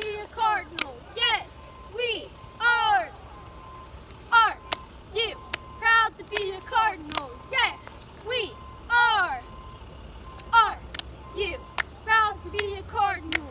be a cardinal. Yes, we are. Are you proud to be a cardinal? Yes, we are. Are you proud to be a cardinal?